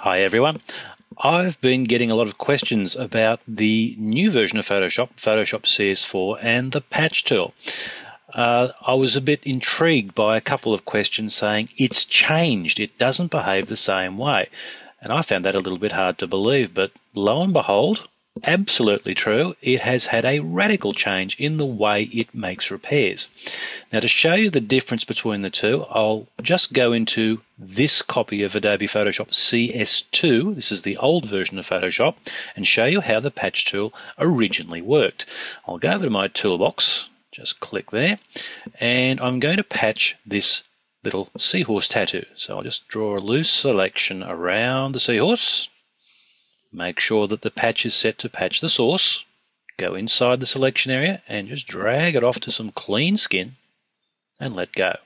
Hi everyone. I've been getting a lot of questions about the new version of Photoshop, Photoshop CS4, and the patch tool. Uh, I was a bit intrigued by a couple of questions saying it's changed, it doesn't behave the same way. And I found that a little bit hard to believe, but lo and behold, absolutely true. It has had a radical change in the way it makes repairs. Now, to show you the difference between the two, I'll just go into this copy of Adobe Photoshop CS2, this is the old version of Photoshop, and show you how the patch tool originally worked. I'll go over to my toolbox, just click there, and I'm going to patch this little seahorse tattoo. So I'll just draw a loose selection around the seahorse, Make sure that the patch is set to patch the source. Go inside the selection area and just drag it off to some clean skin and let go.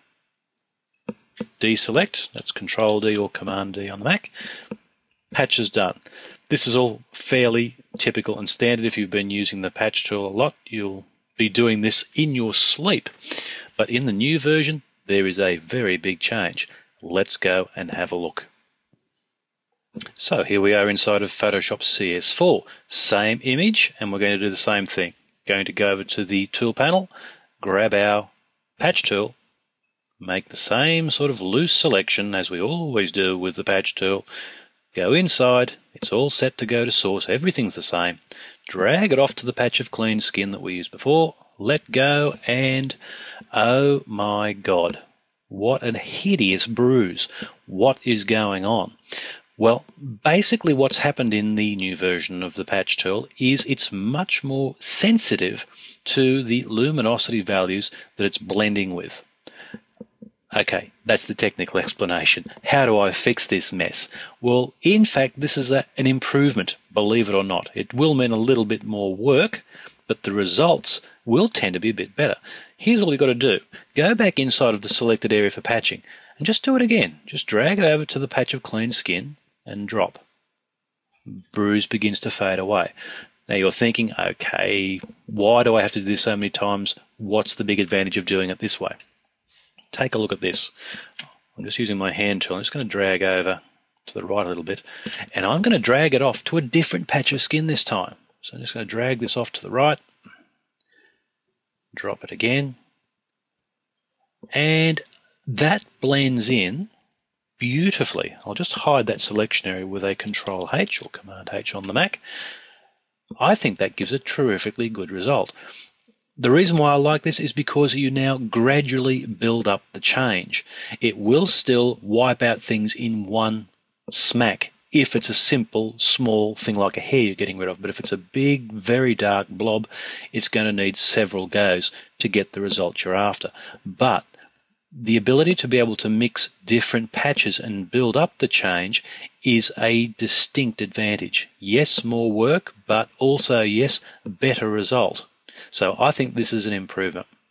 Deselect, that's Control D or Command D on the Mac. Patch is done. This is all fairly typical and standard. If you've been using the patch tool a lot, you'll be doing this in your sleep. But in the new version, there is a very big change. Let's go and have a look. So here we are inside of Photoshop CS4. Same image, and we're going to do the same thing. Going to go over to the tool panel, grab our patch tool, make the same sort of loose selection as we always do with the patch tool. Go inside, it's all set to go to source, everything's the same. Drag it off to the patch of clean skin that we used before, let go, and oh my god, what a hideous bruise. What is going on? Well, basically what's happened in the new version of the patch tool is it's much more sensitive to the luminosity values that it's blending with. Okay, that's the technical explanation. How do I fix this mess? Well, in fact, this is a, an improvement, believe it or not. It will mean a little bit more work, but the results will tend to be a bit better. Here's all you've got to do. Go back inside of the selected area for patching and just do it again. Just drag it over to the patch of clean skin and drop. Bruise begins to fade away. Now you're thinking, okay, why do I have to do this so many times? What's the big advantage of doing it this way? Take a look at this. I'm just using my hand tool. I'm just going to drag over to the right a little bit, and I'm going to drag it off to a different patch of skin this time. So I'm just going to drag this off to the right, drop it again, and that blends in beautifully. I'll just hide that selection area with a Control H or Command H on the Mac. I think that gives a terrifically good result. The reason why I like this is because you now gradually build up the change. It will still wipe out things in one smack if it's a simple, small thing like a hair you're getting rid of. But if it's a big, very dark blob, it's going to need several goes to get the result you're after. But the ability to be able to mix different patches and build up the change is a distinct advantage. Yes, more work, but also, yes, better result. So I think this is an improvement.